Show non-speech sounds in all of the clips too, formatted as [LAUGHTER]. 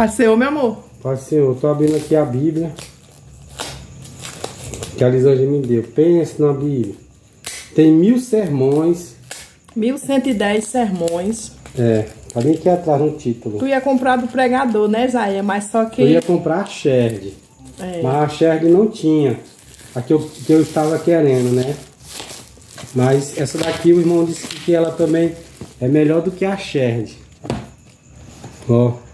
Passeou, meu amor? Passeou. Tô abrindo aqui a Bíblia. Que a Lisângela me deu. Pensa na Bíblia. Tem mil sermões. 1110 sermões. É, tá bem aqui atrás no título. Tu ia comprar do pregador, né, Zaia? Mas só que. Eu ia comprar a Sherg. É. Mas a Sherg não tinha. A que eu, que eu estava querendo, né? Mas essa daqui o irmão disse que ela também é melhor do que a Sherg. Ó.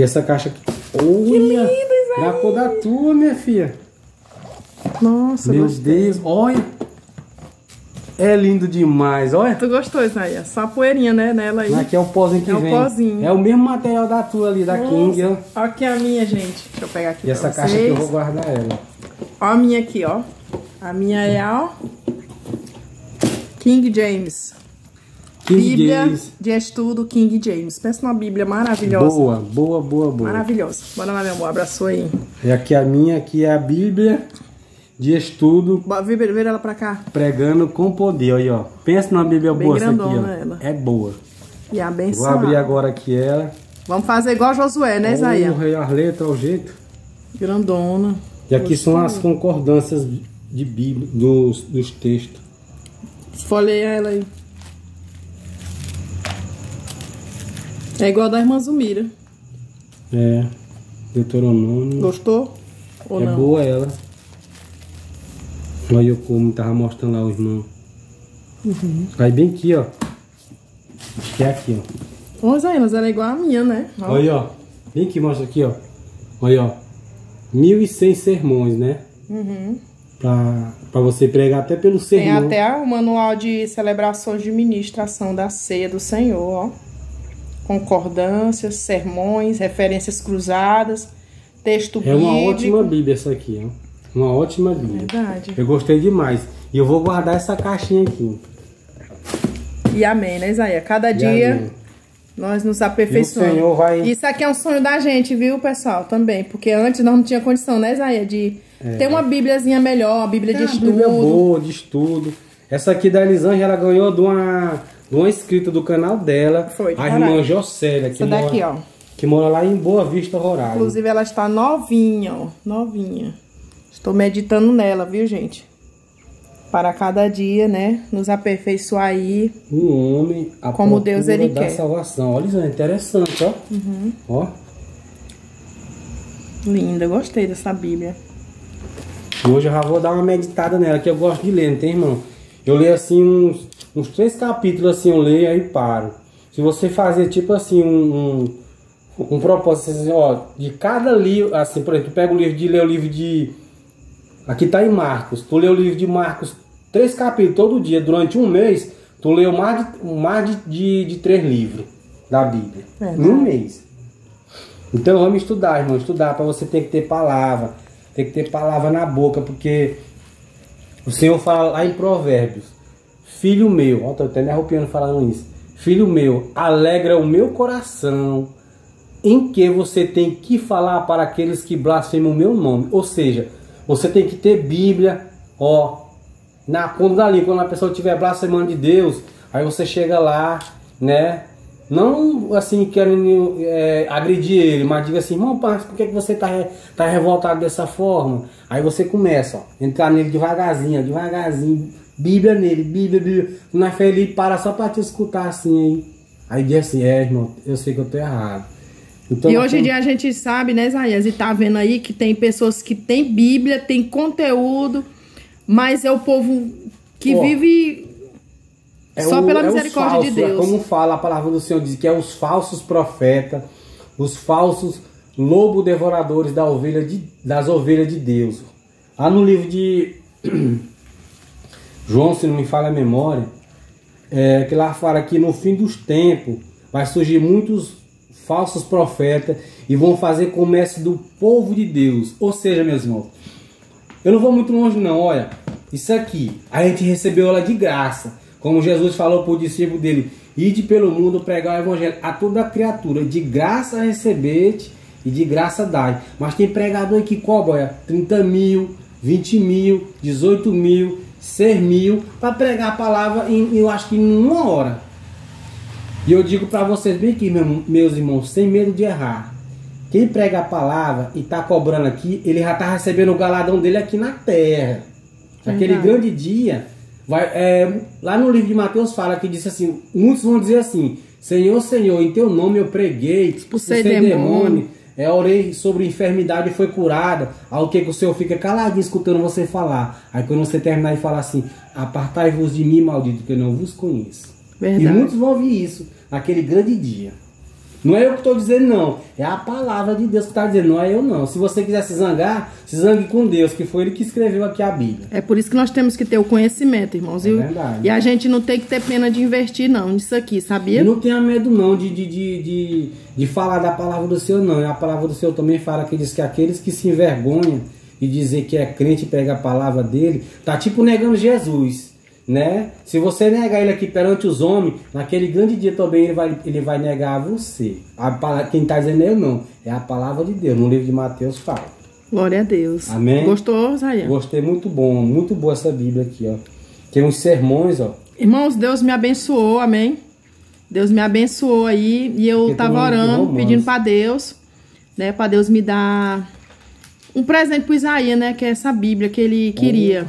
E essa caixa aqui. Olha! lindo, Isaías! Da cor da tua, minha filha. Nossa, Meu gostei. Deus, olha! É lindo demais, olha! Tu gostou, Isaías? Só a poeirinha, né, nela aí. Aqui é o pozinho que É o vem. pozinho. É o mesmo material da tua ali, da King. ó. Ó aqui a minha, gente. Deixa eu pegar aqui E essa pra caixa aqui eu vocês. vou guardar ela. Ó a minha aqui, ó. A minha é a. King James. King Bíblia James. de estudo King James. Pensa numa Bíblia maravilhosa. Boa, boa, boa, boa. Maravilhosa. Bora lá, meu amor. Abraçou aí. E aqui a minha, aqui é a Bíblia de estudo Vira, vira ela pra cá. pregando com poder. Aí, ó. Pensa numa Bíblia Bem boa essa aqui, ó. grandona ela. É boa. E Vou abençoar. abrir agora aqui ela. Vamos fazer igual Josué, né, Isaías? Oh, as letras, o jeito. Grandona. E aqui são as concordâncias de Bíblia, dos, dos textos. Folheia ela aí. É igual a da irmã Zumira. É. Deuteronômio. Gostou? Ou é não? boa ela. Olha eu como tava mostrando lá o irmão. Uhum. Aí bem aqui, ó. Acho que é aqui, ó. Ô, Isaías, mas ela é igual a minha, né? Olha, ó. Vem aqui, mostra aqui, ó. Olha, ó. 1.100 sermões, né? Uhum. Pra, pra você pregar até pelo Tem sermão. até o manual de celebrações de ministração da ceia do Senhor, ó. Concordâncias, sermões, referências cruzadas, texto É uma bíblico. ótima Bíblia essa aqui, ó. Uma ótima Bíblia. Verdade. Eu gostei demais. E eu vou guardar essa caixinha aqui. E amém, né, Isaías? Cada E dia amém. nós nos E o aperfeiçoamos. Senhor vai. Isso aqui é um sonho da gente, viu, pessoal? Também. Porque antes nós não tinha condição, né, Isaías? De ter uma bíbliazinha melhor, uma bíblia de É uma estudo. Bíblia boa, de estudo. Essa aqui da Elisângela ela ganhou de uma, de uma inscrita do canal dela. Foi, de A irmã. Jocélia. Que Essa daqui, mora, ó. Que mora lá em Boa Vista, Roraima. Inclusive, ela está novinha, ó. Novinha. Estou meditando nela, viu, gente? Para cada dia, né? Nos aperfeiçoar aí. Um homem a Como Deus, ele da quer. Uhum. salvação. Olha isso, é interessante, ó. Ó. Linda, gostei dessa Bíblia. Hoje eu já vou dar uma meditada nela, que eu gosto de ler, não tem, irmão? Eu leio assim uns, uns três capítulos, assim, eu leio aí paro. Se você fazer tipo assim, um, um, um propósito, assim, ó, de cada livro, assim, por exemplo, tu pega o livro de ler o livro de. Aqui tá em Marcos, tu lê o livro de Marcos, três capítulos todo dia, durante um mês, tu leu mais de, mais de, de, de três livros da Bíblia. Verdade. Em um mês. Então vamos estudar, irmão. Estudar para você ter que ter palavra. Tem que ter palavra na boca, porque o Senhor fala lá em Provérbios: Filho meu, ó, tô até me arrupiando falando isso. Filho meu, alegra o meu coração em que você tem que falar para aqueles que blasfemam o meu nome. Ou seja, você tem que ter Bíblia, ó, na ponta da língua. Quando a pessoa estiver blasfemando de Deus, aí você chega lá, né? Não assim querendo é, agredir ele, mas diga assim, irmão, mas por que, que você tá, re- tá revoltado dessa forma? Aí você começa, ó, entrar nele devagarzinho, devagarzinho, Bíblia nele, Bíblia, Bíblia. Não é feliz, ele para só para te escutar assim aí. Aí diz assim, é irmão, eu sei que eu tô errado. Então, e hoje em dia a gente sabe, né, Isaías? E tá vendo aí que tem pessoas que têm Bíblia, tem conteúdo, mas é o povo que Ó, vive É só o- pela é misericórdia falsos, de é Deus. como fala a palavra do Senhor, diz que é os falsos profetas, os falsos lobo devoradores da ovelha de, das ovelhas de Deus. Lá no livro de [CLEARS THROAT] João, se não me falha a memória, é, que lá fala que no fim dos tempos vai surgir muitos falsos profetas e vão fazer comércio do povo de Deus. Ou seja, meus irmãos, eu não vou muito longe não, olha. Isso aqui, a gente recebeu ela de graça. Como Jesus falou para o discípulo dele, ide pelo mundo pregar o evangelho a toda criatura. De graça recebete e de graça dai. Mas tem pregador que cobra, olha, 30 mil, 20 mil, 18 mil, 6 mil, para pregar a palavra em, eu acho que em uma hora. E eu digo para vocês bem aqui, meus irmãos, sem medo de errar. Quem prega a palavra e está cobrando aqui, ele já está recebendo o galadão dele aqui na terra. Aquele grande dia, vai, é, lá no livro de Mateus fala que disse assim: muitos vão dizer assim, Senhor, Senhor, em teu nome eu preguei, expulsei demônio. É, orei sobre enfermidade e foi curada. Ao que, que o Senhor fica caladinho escutando você falar. Aí quando você terminar de falar assim, apartai-vos de mim, maldito, que eu não vos conheço. Verdade. E muitos vão ouvir isso naquele grande dia. Não é eu que estou dizendo, não. É a palavra de Deus que está dizendo, não é eu, não. Se você quiser se zangar, se zangue com Deus, que foi Ele que escreveu aqui a Bíblia. É por isso que nós temos que ter o conhecimento, irmãos. É verdade. E a gente não tem que ter pena de investir, não, nisso aqui, sabia? E não tenha medo, não, de, de, de, de, de falar da palavra do Senhor, não. E a palavra do Senhor também fala que diz que aqueles que se envergonham e dizer que é crente e pega a palavra dele, tá tipo negando Jesus né? Se você negar ele aqui perante os homens, naquele grande dia também ele vai, ele vai negar a você. A palavra, quem está dizendo eu não, é a palavra de Deus. No livro de Mateus fala. Glória a Deus. Amém? Gostou, Zayan? Gostei muito bom, muito boa essa Bíblia aqui, ó. Tem uns sermões, ó. Irmãos, Deus me abençoou, amém? Deus me abençoou aí e eu estava orando, pedindo para Deus, né, para Deus me dar um presente para Isaías, né, que é essa Bíblia que ele queria.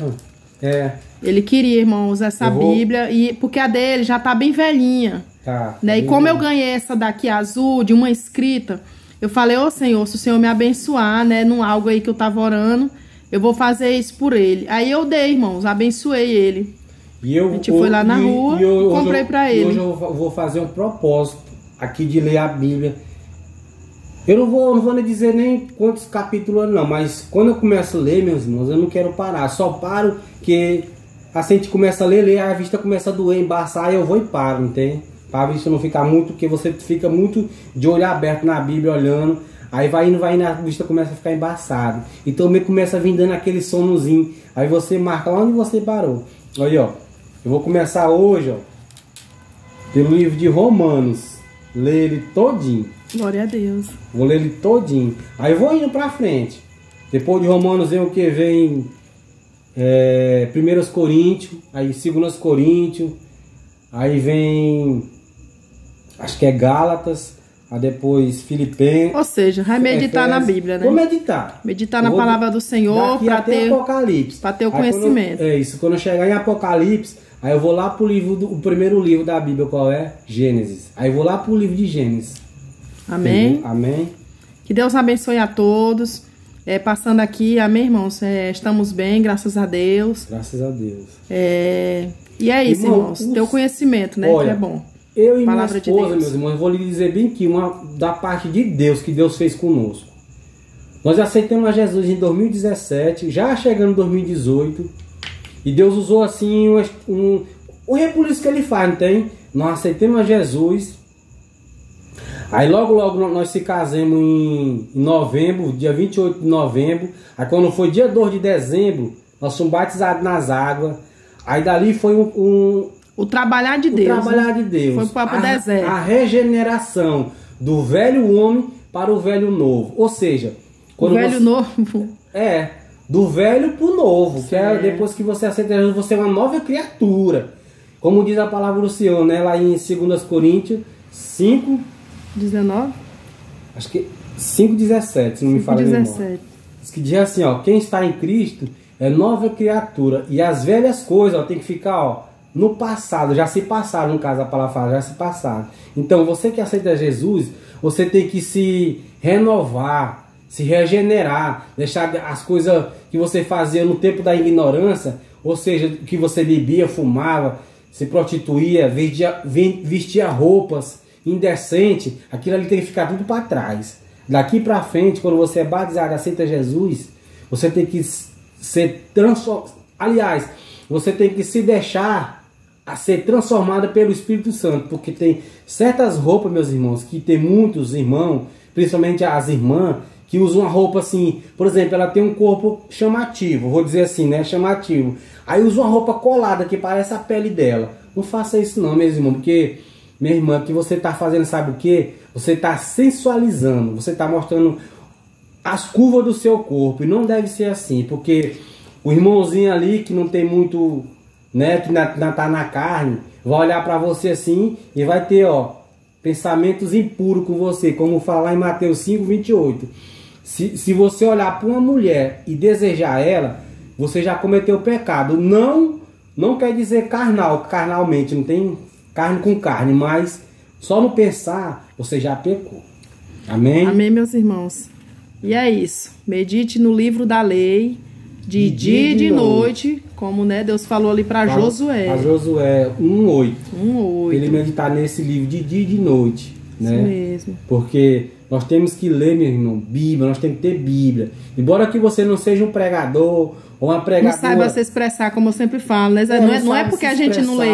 É. Ele queria, irmãos, essa. Bíblia, e porque a dele já tá bem velhinha. Tá. Né? E como eu ganhei essa daqui azul, de uma escrita, eu falei, ô Senhor, se o Senhor me abençoar, né, num algo aí que eu tava orando, eu vou fazer isso por ele. Aí eu dei, irmãos, abençoei ele. E eu, a gente foi lá na e, rua e, eu, e comprei para ele. Hoje eu vou fazer um propósito aqui de ler a Bíblia. Eu não vou, não vou nem dizer nem quantos capítulos não, mas quando eu começo a ler, meus irmãos, eu não quero parar. Só paro que Assim a gente começa a ler, ler, a vista começa a doer, embaçar, e eu vou e paro, entende? Para a vista não ficar muito, porque você fica muito de olho aberto na Bíblia, olhando, aí vai indo, vai indo, a vista começa a ficar embaçada. E também começa a vir dando aquele sonozinho, aí você marca lá onde você parou. Aí, ó, eu vou começar hoje, ó, pelo livro de Romanos, ler ele todinho. Glória a Deus. Vou ler ele todinho. Aí vou indo pra frente. Depois de Romanos vem o que? Vem é, 1 Coríntios, aí 2 Coríntios, aí vem, acho que é Gálatas, aí depois Filipenses. Ou seja, vai meditar Efésios. na Bíblia, né? Vou meditar. Meditar na palavra do Senhor para ter Apocalipse. Para ter o aí conhecimento. Eu, é isso, quando eu chegar em Apocalipse, aí eu vou lá pro livro do, o primeiro livro da Bíblia, qual é? Gênesis. Aí eu vou lá pro livro de Gênesis. Amém. Amém. Que Deus abençoe a todos. É, passando aqui, amém, irmãos? É, estamos bem, graças a Deus. Graças a Deus. É, e é isso, Irmão, irmãos. Os... Ter o conhecimento, né? Olha, que é bom. Eu e Palavra minha esposa, de meus irmãos, vou lhe dizer bem que uma da parte de Deus que Deus fez conosco. Nós aceitamos a Jesus em 2017, já chegando em 2018. E Deus usou assim um, um, o repuliço que ele faz, não tem? Nós aceitamos a Jesus Aí logo, logo nós se casamos em, novembro, dia 28 de novembro. Aí quando foi dia 2 de dezembro, nós fomos batizados nas águas. Aí dali foi um. um o trabalhar de Deus. O trabalhar né? de Deus. Foi para o deserto. A regeneração do velho homem para o velho novo. Ou seja, quando o velho você, novo. É, do velho para o novo. Que é depois que você aceita Jesus, você é uma nova criatura. Como diz a palavra do Senhor, né? Lá em 2 Coríntios 5, 19? Acho que 5,17, se não 5, me falha 17. Diz que diz assim, ó, quem está em Cristo é nova criatura e as velhas coisas, ó, tem que ficar, ó, no passado, já se passaram, no caso a palavra fala, já se passaram. Então, você que aceita Jesus, você tem que se renovar, se regenerar, deixar as coisas que você fazia no tempo da ignorância, ou seja, que você bebia, fumava, se prostituía, vestia, vestia roupas indecente, aquilo ali tem que ficar tudo para trás. Daqui para frente, quando você é batizado, aceita Jesus, você tem que ser transformado. Aliás, você tem que se deixar a ser transformada pelo Espírito Santo, porque tem certas roupas, meus irmãos, que tem muitos irmãos, principalmente as irmãs, que usam uma roupa assim, por exemplo, ela tem um corpo chamativo, vou dizer assim, né, chamativo. Aí usa uma roupa colada que parece a pele dela. Não faça isso não, meus irmãos, porque minha irmã, que você está fazendo, sabe o que? Você está sensualizando, você está mostrando as curvas do seu corpo. E não deve ser assim, porque o irmãozinho ali que não tem muito, né, que não tá na carne, vai olhar para você assim e vai ter, ó, pensamentos impuros com você, como falar em Mateus 5, 28. Se, se você olhar para uma mulher e desejar ela, você já cometeu pecado. Não, não quer dizer carnal, carnalmente, não tem carne com carne, mas só no pensar você já pecou. Amém? Amém, meus irmãos. E é isso. Medite no livro da lei de, de dia e de, de noite. noite, como né, Deus falou ali para Josué. Para Josué 1:8. 1:8. Ele meditar nesse livro de dia e de noite, né? Isso mesmo. Porque nós temos que ler, meu irmão, Bíblia, nós temos que ter Bíblia. Embora que você não seja um pregador ou uma pregadora. Não saiba se expressar, como eu sempre falo, né? É, não, é, não, é porque a gente não lê.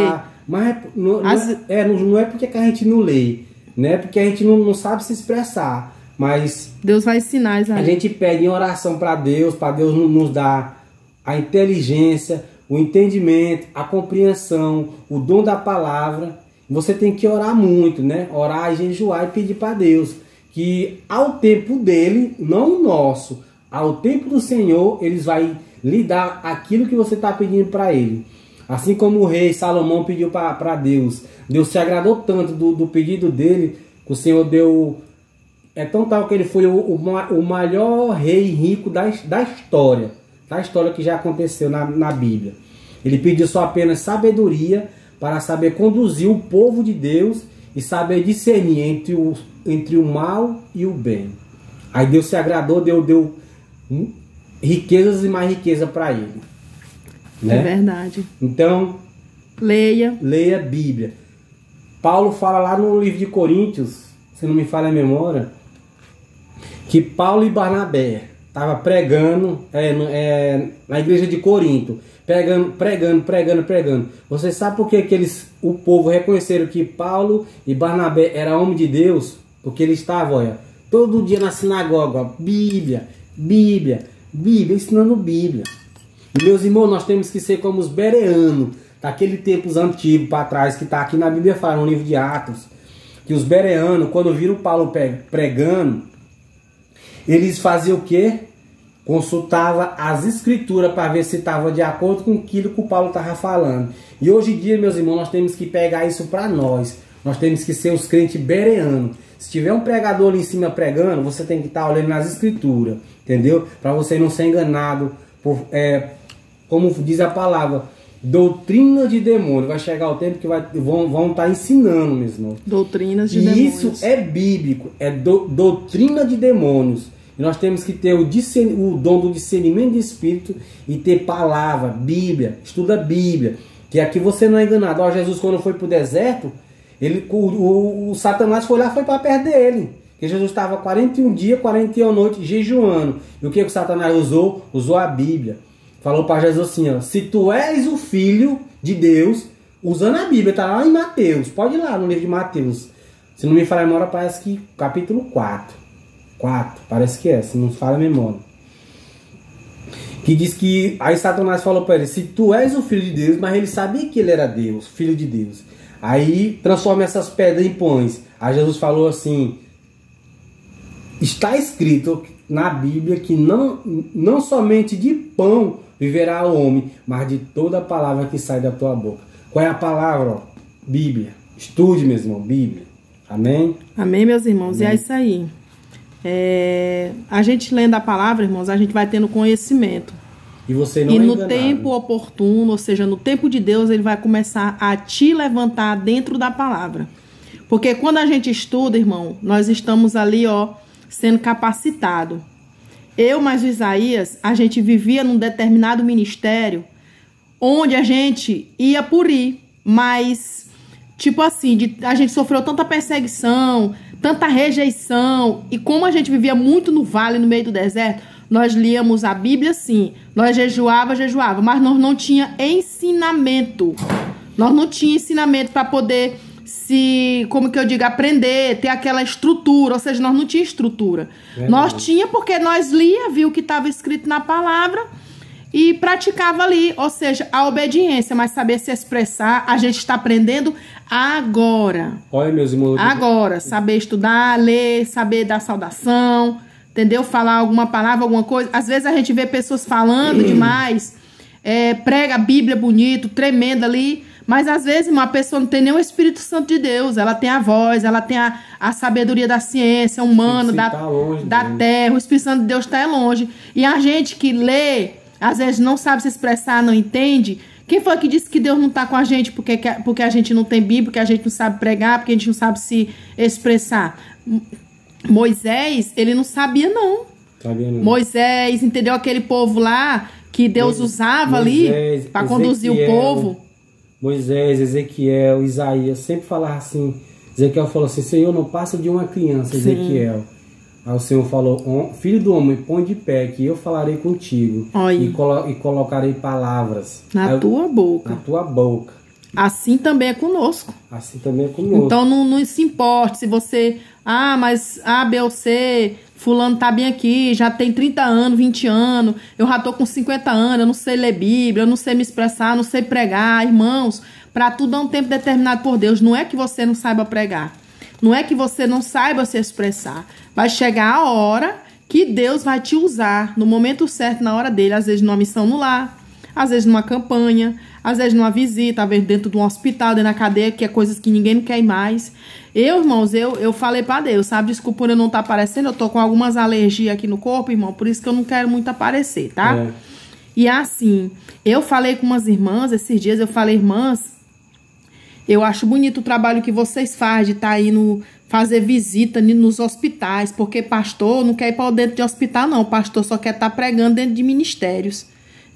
Mas é, não, As... não, é, não, não é porque a gente não lê, né? Porque a gente não, não sabe se expressar. Mas Deus vai ensinar isso A gente pede em oração para Deus, para Deus nos dar a inteligência, o entendimento, a compreensão, o dom da palavra. Você tem que orar muito, né? Orar, jejuar e pedir para Deus que ao tempo dele, não o nosso, ao tempo do Senhor, eles vai lhe dar aquilo que você está pedindo para ele. Assim como o rei Salomão pediu para Deus, Deus se agradou tanto do, do pedido dele que o Senhor deu é tão tal que ele foi o, o, o maior rei rico da, da história, da história que já aconteceu na, na Bíblia. Ele pediu só apenas sabedoria para saber conduzir o povo de Deus e saber discernir entre o, entre o mal e o bem. Aí Deus se agradou, deu, deu riquezas e mais riqueza para ele. Né? É verdade. Então, leia. Leia a Bíblia. Paulo fala lá no livro de Coríntios, se não me falha a memória, que Paulo e Barnabé estavam pregando é, é, na igreja de Corinto, pregando, pregando, pregando, pregando. Você sabe por que, que eles, o povo reconheceram que Paulo e Barnabé eram homem de Deus? Porque eles estavam, olha, todo dia na sinagoga, Bíblia, Bíblia, Bíblia, ensinando Bíblia. Meus irmãos, nós temos que ser como os bereanos, daquele tempos antigos para trás, que está aqui na Bíblia, fala no livro de Atos, que os bereanos, quando viram Paulo pregando, eles faziam o quê? Consultava as escrituras para ver se estava de acordo com aquilo que o Paulo estava falando. E hoje em dia, meus irmãos, nós temos que pegar isso para nós. Nós temos que ser os crentes bereanos. Se tiver um pregador ali em cima pregando, você tem que estar tá olhando nas escrituras, entendeu? Para você não ser enganado por, é, como diz a palavra, doutrina de demônio. Vai chegar o tempo que vai, vão, vão estar tá ensinando mesmo. Doutrinas de e demônios. Isso é bíblico, é do, doutrina de demônios. E nós temos que ter o, o dom do discernimento de espírito e ter palavra, Bíblia, estuda a Bíblia. Que aqui você não é enganado. Ó, Jesus, quando foi para o deserto, ele, o, o, o Satanás foi lá foi para perto dele. Porque Jesus estava 41 dias, 41 noites jejuando. E o que, que o Satanás usou? Usou a Bíblia. Falou para Jesus assim: ó, se tu és o filho de Deus, usando a Bíblia, tá lá em Mateus. Pode ir lá no livro de Mateus. Se não me falar a memória, parece que capítulo 4. 4, parece que é, se não fala a memória. Que diz que aí Satanás falou para ele: Se tu és o filho de Deus, mas ele sabia que ele era Deus, filho de Deus. Aí transforma essas pedras em pães. Aí Jesus falou assim: Está escrito na Bíblia que não, não somente de pão viverá o homem, mas de toda a palavra que sai da tua boca. Qual é a palavra? Bíblia. Estude, meu irmão, Bíblia. Amém? Amém, meus irmãos. Amém. E é isso aí. É, a gente lendo a palavra, irmãos, a gente vai tendo conhecimento. E você não E é no enganado. tempo oportuno, ou seja, no tempo de Deus, ele vai começar a te levantar dentro da palavra. Porque quando a gente estuda, irmão, nós estamos ali, ó, sendo capacitado. Eu mais o Isaías, a gente vivia num determinado ministério onde a gente ia por ir, mas tipo assim, de, a gente sofreu tanta perseguição, tanta rejeição. E como a gente vivia muito no vale, no meio do deserto, nós líamos a Bíblia sim. Nós jejuava, jejuava, mas nós não tinha ensinamento. Nós não tinha ensinamento para poder se, como que eu digo, aprender, ter aquela estrutura, ou seja, nós não tinha estrutura. Nós tinha porque nós lia, viu o que estava escrito na palavra e praticava ali, ou seja, a obediência, mas saber se expressar, a gente está aprendendo agora. Olha, meus irmãos. Agora, saber estudar, ler, saber dar saudação, entendeu? Falar alguma palavra, alguma coisa. Às vezes a gente vê pessoas falando [CLEARS THROAT] demais, é, prega a Bíblia bonito, tremendo ali, Mas às vezes uma pessoa não tem nem o Espírito Santo de Deus. Ela tem a voz, ela tem a, a sabedoria da ciência, humano, da, tá da terra. O Espírito Santo de Deus está longe. E a gente que lê, às vezes não sabe se expressar, não entende. Quem foi que disse que Deus não está com a gente porque, porque a gente não tem Bíblia, porque a gente não sabe pregar, porque a gente não sabe se expressar? Moisés, ele não sabia, não. Sabia não. Moisés, entendeu? Aquele povo lá que Deus Moisés, usava ali para conduzir o povo. Moisés, Ezequiel, Isaías, sempre falava assim. Ezequiel falou assim: Senhor, não passa de uma criança, Sim. Ezequiel. Aí o Senhor falou: Filho do homem, põe de pé, que eu falarei contigo. E, colo e, colocarei palavras. Na tua boca. Na tua boca. Assim também é conosco. Assim também é conosco. Então não, não se importe se você. Ah, mas A, B ou C, Fulano tá bem aqui, já tem 30 anos, 20 anos, eu já tô com 50 anos, eu não sei ler Bíblia, eu não sei me expressar, não sei pregar. Irmãos, para tudo há um tempo determinado por Deus. Não é que você não saiba pregar. Não é que você não saiba se expressar. Vai chegar a hora que Deus vai te usar no momento certo, na hora dele. Às vezes numa missão no lar, às vezes numa campanha, às vezes numa visita, às vezes dentro de um hospital, dentro da cadeia, que é coisas que ninguém quer mais. Eu, irmãos, eu, eu falei para Deus, sabe? Desculpa por eu não estar tá aparecendo, eu tô com algumas alergias aqui no corpo, irmão, por isso que eu não quero muito aparecer, tá? É. E assim, eu falei com umas irmãs esses dias, eu falei, irmãs, eu acho bonito o trabalho que vocês fazem de estar tá indo fazer visita nos hospitais, porque pastor não quer ir para dentro de hospital, não. O pastor só quer estar tá pregando dentro de ministérios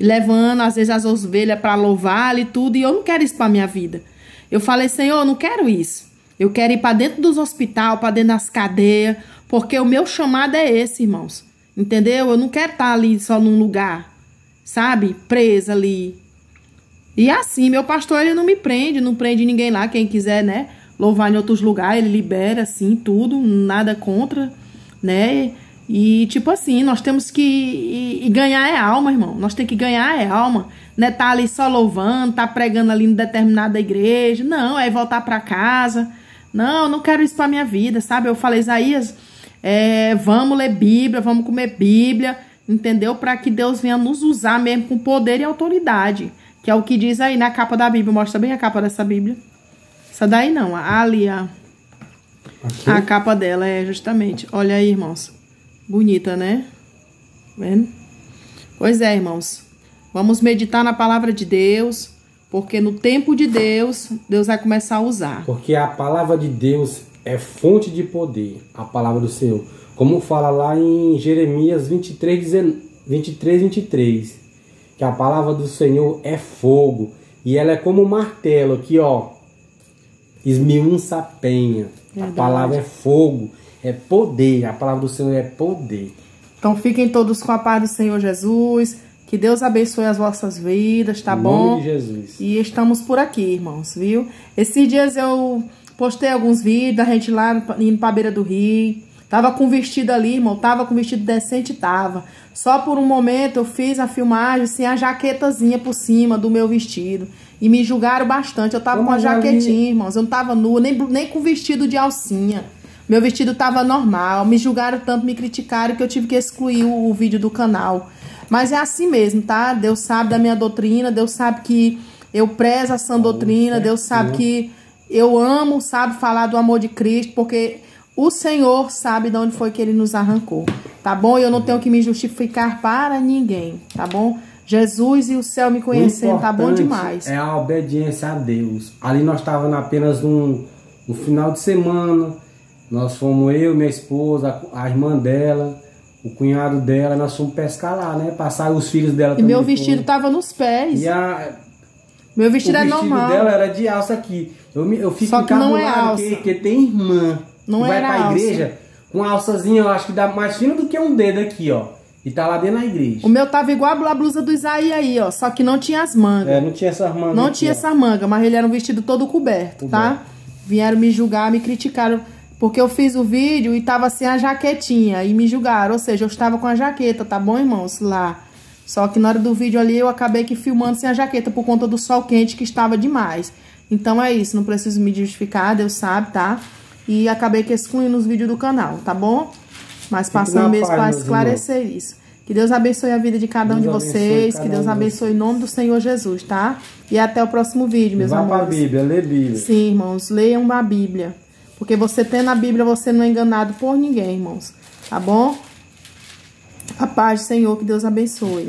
levando às vezes as ovelhas para louvar e tudo, e eu não quero isso para minha vida. Eu falei, Senhor, eu não quero isso. Eu quero ir para dentro dos hospitais, para dentro das cadeias, porque o meu chamado é esse, irmãos. Entendeu? Eu não quero estar tá ali só num lugar, sabe? Presa ali. E assim, meu pastor, ele não me prende, não prende ninguém lá, quem quiser, né? Louvar em outros lugares, ele libera, assim, tudo, nada contra, né? E, tipo assim, nós temos que e, e ganhar é alma, irmão. Nós temos que ganhar é alma. Não é tá ali só louvando, tá pregando ali em determinada igreja. Não, é voltar para casa. Não, eu não quero isso pra minha vida, sabe? Eu falei, Isaías, é, vamos ler Bíblia, vamos comer Bíblia, entendeu? Para que Deus venha nos usar mesmo com poder e autoridade. Que é o que diz aí na capa da Bíblia. Mostra bem a capa dessa Bíblia. Essa daí não, ali, a, a capa dela é justamente. Olha aí, irmãos. Bonita, né? Vendo? Pois é, irmãos. Vamos meditar na palavra de Deus, porque no tempo de Deus, Deus vai começar a usar. Porque a palavra de Deus é fonte de poder, a palavra do Senhor. Como fala lá em Jeremias 23, 23, 23, que a palavra do Senhor é fogo, e ela é como um martelo aqui, ó. Esmiunça a penha. A palavra é fogo é poder. A palavra do Senhor é poder. Então fiquem todos com a paz do Senhor Jesus. Que Deus abençoe as vossas vidas, tá em bom? Nome de Jesus. E estamos por aqui, irmãos, viu? Esses dias eu postei alguns vídeos da gente lá indo pra beira do rio. Tava com vestido ali, irmão. Tava com vestido decente, tava. Só por um momento eu fiz a filmagem sem a jaquetazinha por cima do meu vestido. E me julgaram bastante. Eu tava Como com a jaquetinha, irmãos. Eu não tava nua, nem, nem com vestido de alcinha. Meu vestido tava normal, me julgaram tanto, me criticaram que eu tive que excluir o, o vídeo do canal. Mas é assim mesmo, tá? Deus sabe da minha doutrina, Deus sabe que eu prezo a sã doutrina, Deus sabe que eu amo, sabe, falar do amor de Cristo, porque o Senhor sabe de onde foi que ele nos arrancou, tá bom? Eu não tenho que me justificar para ninguém, tá bom? Jesus e o céu me conhecendo, tá bom demais. É a obediência a Deus. Ali nós estávamos apenas num, no final de semana, nós fomos eu, minha esposa, a irmã dela, o cunhado dela, nós fomos pescar lá, né? Passar os filhos dela e também. E meu vestido foram. tava nos pés. E a, meu vestido é normal. O vestido dela era de alça aqui. Eu, eu fico Só que não é alça. Porque, tem irmã não que vai pra alça. igreja com alçazinha, eu acho que dá mais fino do que um dedo aqui, ó. E tá lá dentro da igreja. O meu tava igual a blusa do Isaí aí, ó. Só que não tinha as mangas. É, não tinha essas mangas. Não aqui, tinha ó. essa manga, mas ele era um vestido todo coberto, tá? coberto, tá? Vieram me julgar, me criticaram. Porque eu fiz o vídeo e tava sem a jaquetinha e me julgaram. Ou seja, eu estava com a jaqueta, tá bom, irmãos? Lá. Só que na hora do vídeo ali eu acabei que filmando sem a jaqueta por conta do sol quente que estava demais. Então é isso, não preciso me justificar, Deus sabe, tá? E acabei que excluindo os vídeos do canal, tá bom? Mas passando mesmo para esclarecer isso. Que Deus abençoe a vida de cada Deus um de vocês. Que Deus abençoe em nome do Senhor Jesus, tá? E até o próximo vídeo, meus Vá amores. Vá pra Bíblia, lê Bíblia. Sim, irmãos, leiam a Bíblia. Porque você tendo a Bíblia, você não é enganado por ninguém, irmãos. Tá bom? A paz do Senhor, que Deus abençoe.